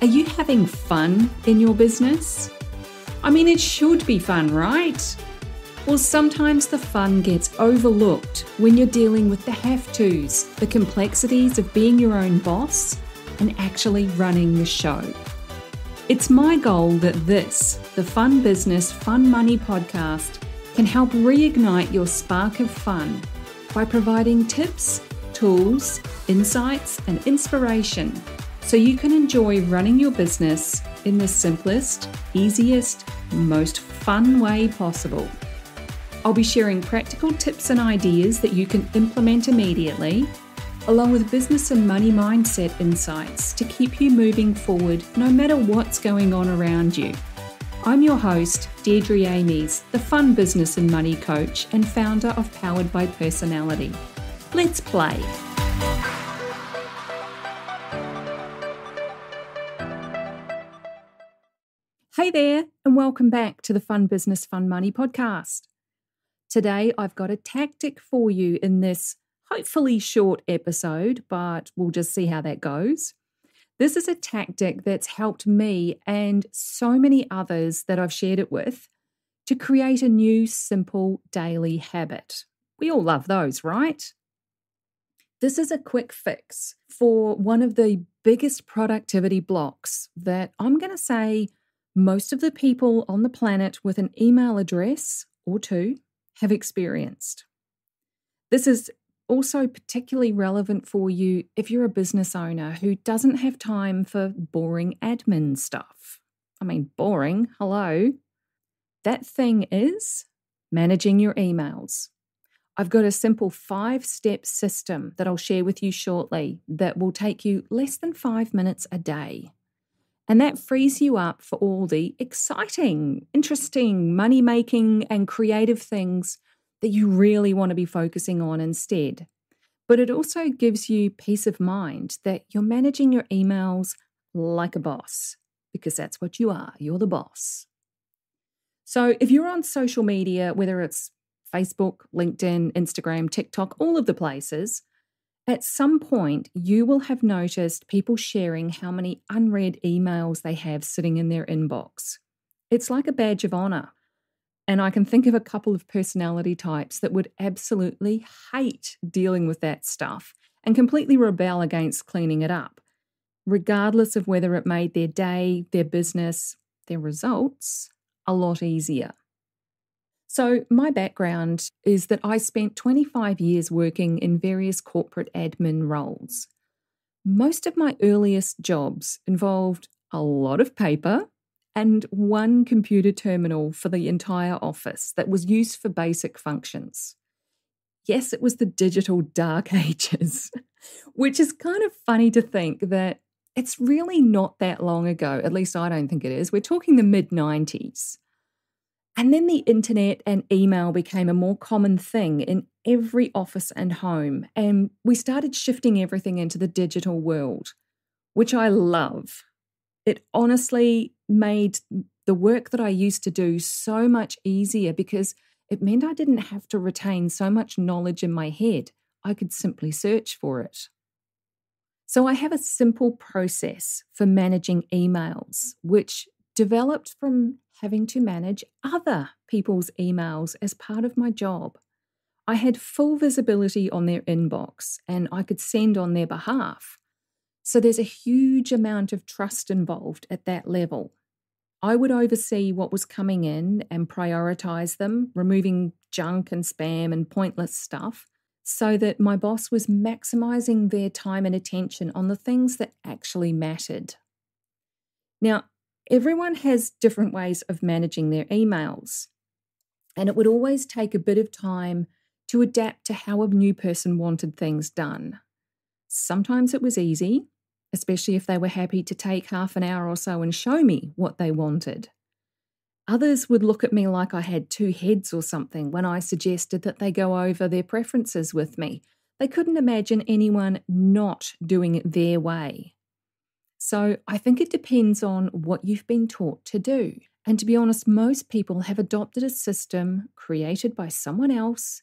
Are you having fun in your business? I mean, it should be fun, right? Well, sometimes the fun gets overlooked when you're dealing with the have tos, the complexities of being your own boss and actually running the show. It's my goal that this, the Fun Business, Fun Money podcast, can help reignite your spark of fun by providing tips, tools, insights, and inspiration so you can enjoy running your business in the simplest, easiest, most fun way possible. I'll be sharing practical tips and ideas that you can implement immediately along with business and money mindset insights to keep you moving forward no matter what's going on around you. I'm your host, Deirdre Amies, the fun business and money coach and founder of Powered by Personality. Let's play. There, and welcome back to the Fun Business, Fun Money podcast. Today, I've got a tactic for you in this hopefully short episode, but we'll just see how that goes. This is a tactic that's helped me and so many others that I've shared it with to create a new simple daily habit. We all love those, right? This is a quick fix for one of the biggest productivity blocks that I'm going to say most of the people on the planet with an email address or two have experienced. This is also particularly relevant for you if you're a business owner who doesn't have time for boring admin stuff. I mean, boring, hello. That thing is managing your emails. I've got a simple five step system that I'll share with you shortly that will take you less than five minutes a day. And that frees you up for all the exciting, interesting, money making, and creative things that you really want to be focusing on instead. But it also gives you peace of mind that you're managing your emails like a boss, because that's what you are. You're the boss. So if you're on social media, whether it's Facebook, LinkedIn, Instagram, TikTok, all of the places, at some point you will have noticed people sharing how many unread emails they have sitting in their inbox. It's like a badge of honor. And I can think of a couple of personality types that would absolutely hate dealing with that stuff and completely rebel against cleaning it up, regardless of whether it made their day, their business, their results a lot easier. So, my background is that I spent 25 years working in various corporate admin roles. Most of my earliest jobs involved a lot of paper and one computer terminal for the entire office that was used for basic functions. Yes, it was the digital dark ages, which is kind of funny to think that it's really not that long ago. At least I don't think it is. We're talking the mid 90s. And then the internet and email became a more common thing in every office and home. And we started shifting everything into the digital world, which I love. It honestly made the work that I used to do so much easier because it meant I didn't have to retain so much knowledge in my head. I could simply search for it. So I have a simple process for managing emails, which developed from having to manage other people's emails as part of my job. I had full visibility on their inbox and I could send on their behalf. So there's a huge amount of trust involved at that level. I would oversee what was coming in and prioritize them, removing junk and spam and pointless stuff, so that my boss was maximizing their time and attention on the things that actually mattered. Now, everyone has different ways of managing their emails, and it would always take a bit of time to adapt to how a new person wanted things done. Sometimes it was easy, especially if they were happy to take half an hour or so and show me what they wanted. Others would look at me like I had two heads or something when I suggested that they go over their preferences with me. They couldn't imagine anyone not doing it their way. So I think it depends on what you've been taught to do. And to be honest, most people have adopted a system created by someone else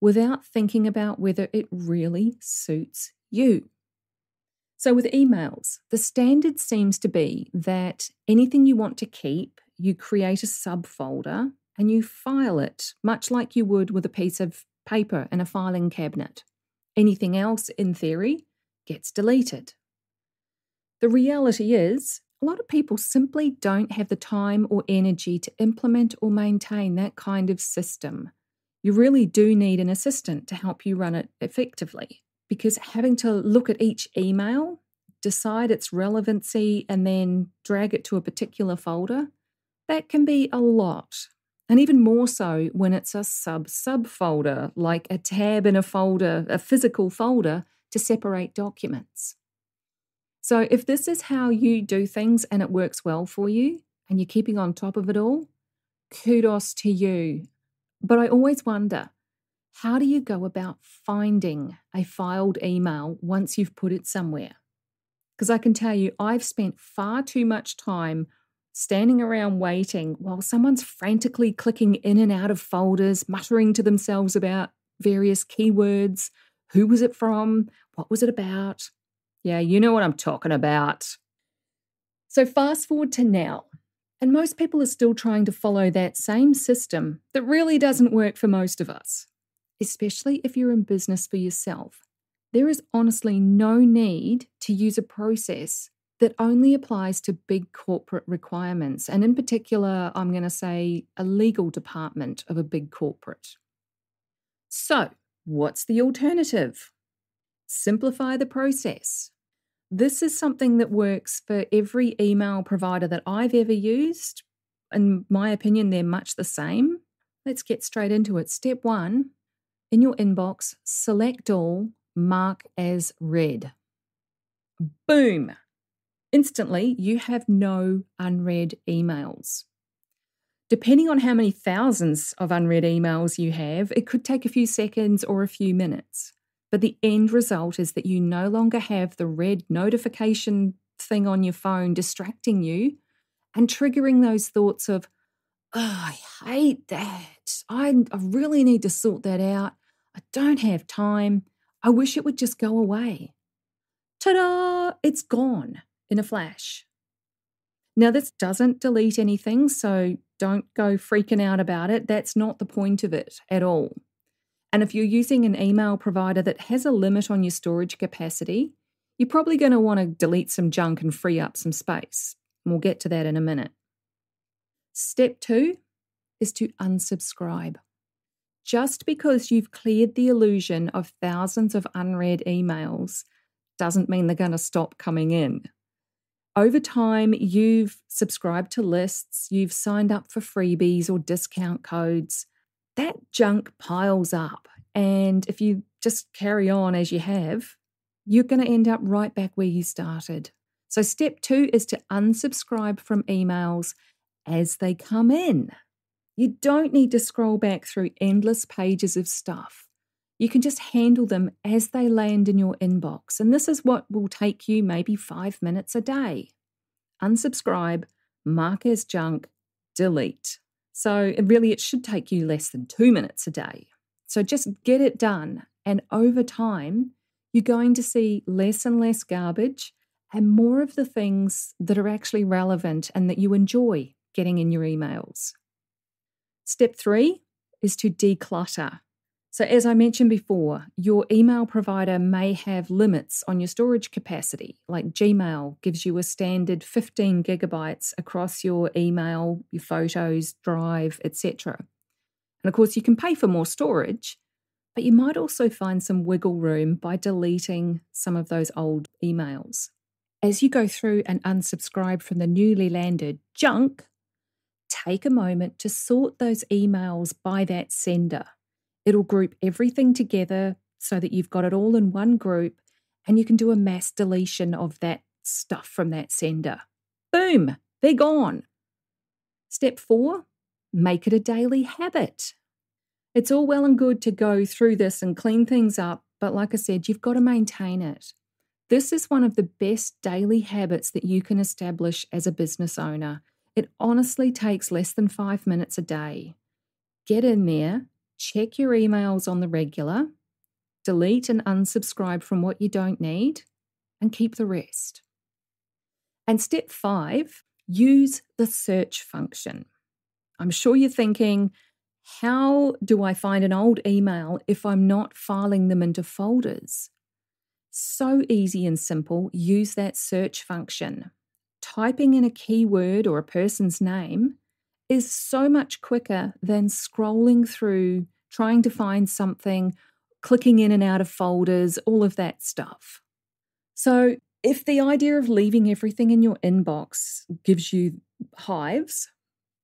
without thinking about whether it really suits you. So, with emails, the standard seems to be that anything you want to keep, you create a subfolder and you file it, much like you would with a piece of paper in a filing cabinet. Anything else, in theory, gets deleted. The reality is, a lot of people simply don't have the time or energy to implement or maintain that kind of system. You really do need an assistant to help you run it effectively because having to look at each email, decide its relevancy, and then drag it to a particular folder, that can be a lot. And even more so when it's a sub subfolder, like a tab in a folder, a physical folder to separate documents. So, if this is how you do things and it works well for you and you're keeping on top of it all, kudos to you. But I always wonder how do you go about finding a filed email once you've put it somewhere? Because I can tell you, I've spent far too much time standing around waiting while someone's frantically clicking in and out of folders, muttering to themselves about various keywords. Who was it from? What was it about? Yeah, you know what I'm talking about. So, fast forward to now, and most people are still trying to follow that same system that really doesn't work for most of us especially if you're in business for yourself, there is honestly no need to use a process that only applies to big corporate requirements. And in particular, I'm going to say a legal department of a big corporate. So, what's the alternative? Simplify the process. This is something that works for every email provider that I've ever used. In my opinion, they're much the same. Let's get straight into it. Step one in your inbox, select all, mark as read. Boom! Instantly, you have no unread emails. Depending on how many thousands of unread emails you have, it could take a few seconds or a few minutes. But the end result is that you no longer have the red notification thing on your phone distracting you and triggering those thoughts of, oh, I hate that. I, I really need to sort that out. I don't have time. I wish it would just go away. Ta da! It's gone in a flash. Now, this doesn't delete anything, so don't go freaking out about it. That's not the point of it at all. And if you're using an email provider that has a limit on your storage capacity, you're probably going to want to delete some junk and free up some space. And we'll get to that in a minute. Step two is to unsubscribe. Just because you've cleared the illusion of thousands of unread emails doesn't mean they're going to stop coming in. Over time, you've subscribed to lists, you've signed up for freebies or discount codes. That junk piles up. And if you just carry on as you have, you're going to end up right back where you started. So, step two is to unsubscribe from emails as they come in. You don't need to scroll back through endless pages of stuff. You can just handle them as they land in your inbox. And this is what will take you maybe five minutes a day. Unsubscribe, mark as junk, delete. So, really, it should take you less than two minutes a day. So, just get it done. And over time, you're going to see less and less garbage and more of the things that are actually relevant and that you enjoy getting in your emails. Step three is to declutter. So, as I mentioned before, your email provider may have limits on your storage capacity, like Gmail gives you a standard 15 gigabytes across your email, your photos, drive, etc. And of course, you can pay for more storage, but you might also find some wiggle room by deleting some of those old emails. As you go through and unsubscribe from the newly landed junk, take a moment to sort those emails by that sender. It'll group everything together so that you've got it all in one group and you can do a mass deletion of that stuff from that sender. Boom, they're gone. Step four, make it a daily habit. It's all well and good to go through this and clean things up, but like I said, you've got to maintain it. This is one of the best daily habits that you can establish as a business owner. It honestly takes less than five minutes a day. Get in there, check your emails on the regular, delete and unsubscribe from what you don't need, and keep the rest. And step five, use the search function. I'm sure you're thinking, how do I find an old email if I'm not filing them into folders? So easy and simple, use that search function. Typing in a keyword or a person's name is so much quicker than scrolling through, trying to find something, clicking in and out of folders, all of that stuff. So, if the idea of leaving everything in your inbox gives you hives,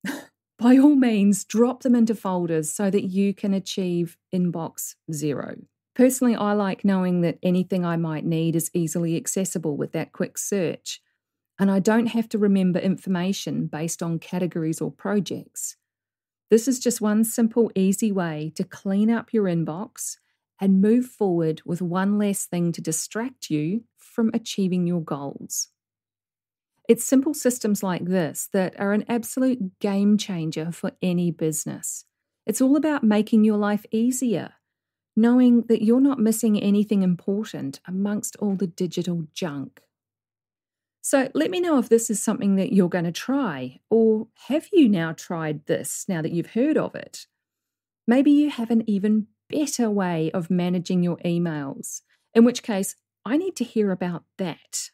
by all means, drop them into folders so that you can achieve inbox zero. Personally, I like knowing that anything I might need is easily accessible with that quick search, and I don't have to remember information based on categories or projects. This is just one simple, easy way to clean up your inbox and move forward with one less thing to distract you from achieving your goals. It's simple systems like this that are an absolute game changer for any business. It's all about making your life easier, knowing that you're not missing anything important amongst all the digital junk. So let me know if this is something that you're going to try, or have you now tried this now that you've heard of it? Maybe you have an even better way of managing your emails, in which case, I need to hear about that.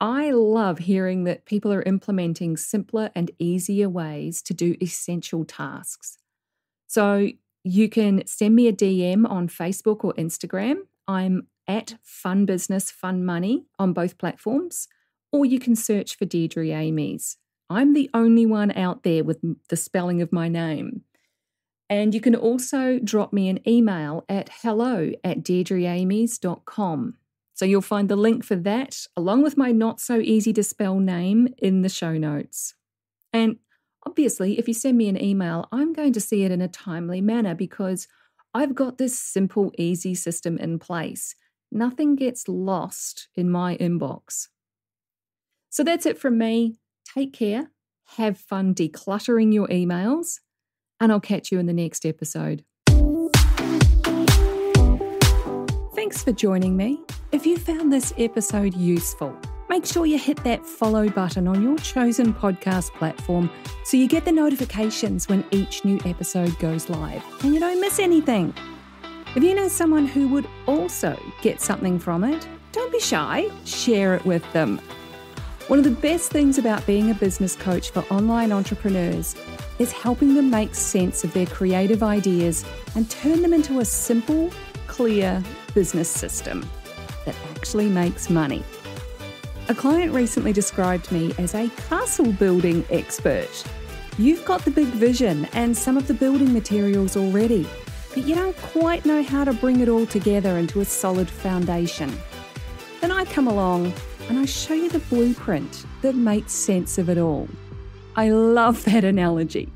I love hearing that people are implementing simpler and easier ways to do essential tasks. So you can send me a DM on Facebook or Instagram. I'm at Fun Business Fun Money on both platforms, or you can search for Deirdre Amies. I'm the only one out there with the spelling of my name. And you can also drop me an email at hello at deirdreamies.com. So you'll find the link for that, along with my not so easy to spell name, in the show notes. And obviously, if you send me an email, I'm going to see it in a timely manner because I've got this simple, easy system in place. Nothing gets lost in my inbox. So that's it from me. Take care, have fun decluttering your emails, and I'll catch you in the next episode. Thanks for joining me. If you found this episode useful, make sure you hit that follow button on your chosen podcast platform so you get the notifications when each new episode goes live and you don't miss anything. If you know someone who would also get something from it, don't be shy, share it with them. One of the best things about being a business coach for online entrepreneurs is helping them make sense of their creative ideas and turn them into a simple, clear business system that actually makes money. A client recently described me as a castle building expert. You've got the big vision and some of the building materials already, but you don't quite know how to bring it all together into a solid foundation. Then I come along and I show you the blueprint that makes sense of it all. I love that analogy.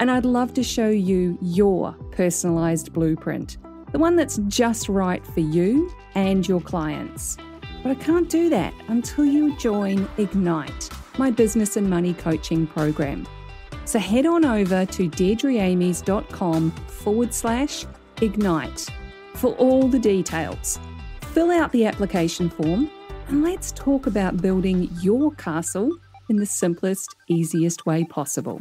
And I'd love to show you your personalised blueprint the one that's just right for you and your clients. But I can't do that until you join Ignite, my business and money coaching program. So head on over to deirdreamies.com forward slash ignite for all the details. Fill out the application form and let's talk about building your castle in the simplest, easiest way possible.